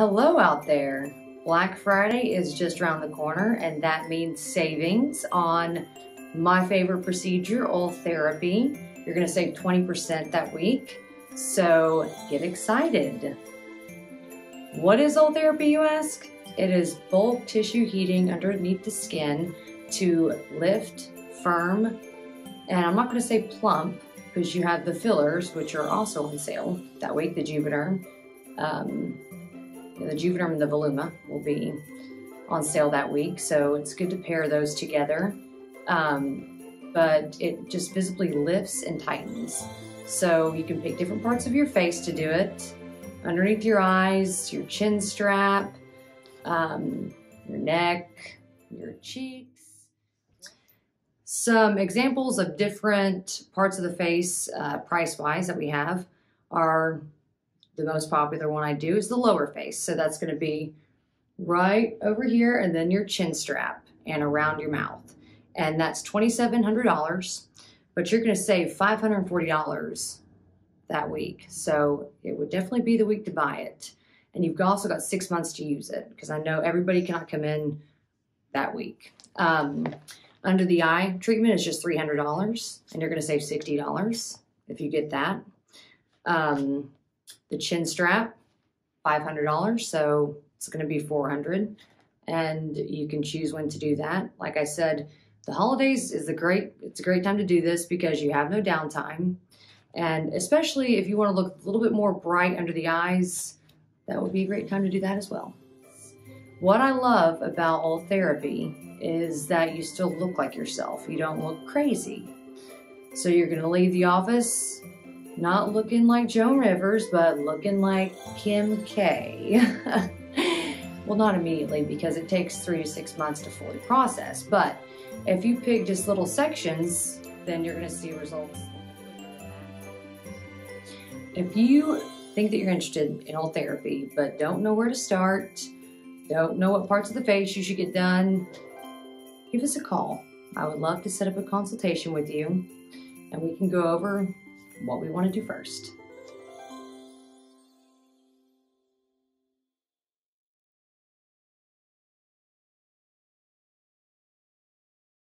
Hello out there. Black Friday is just around the corner and that means savings on my favorite procedure, Ultherapy. You're gonna save 20% that week, so get excited. What is Ultherapy, you ask? It is bulk tissue heating underneath the skin to lift, firm, and I'm not gonna say plump because you have the fillers, which are also on sale that week, the Juvederm. Um, the Juvederm and the Voluma will be on sale that week, so it's good to pair those together. Um, but it just visibly lifts and tightens. So you can pick different parts of your face to do it. Underneath your eyes, your chin strap, um, your neck, your cheeks. Some examples of different parts of the face, uh, price-wise, that we have are the most popular one I do is the lower face. So that's going to be right over here and then your chin strap and around your mouth. And that's $2,700, but you're going to save $540 that week. So it would definitely be the week to buy it. And you've also got six months to use it because I know everybody cannot come in that week. Um, under the eye treatment is just $300 and you're going to save $60 if you get that. Um, the chin strap, $500. So it's going to be 400 and you can choose when to do that. Like I said, the holidays is a great, it's a great time to do this because you have no downtime. And especially if you want to look a little bit more bright under the eyes, that would be a great time to do that as well. What I love about Ultherapy is that you still look like yourself. You don't look crazy. So you're going to leave the office not looking like Joan Rivers, but looking like Kim K. well, not immediately because it takes three to six months to fully process. But if you pick just little sections, then you're going to see results. If you think that you're interested in Ultherapy, but don't know where to start, don't know what parts of the face you should get done, give us a call. I would love to set up a consultation with you and we can go over what we want to do first.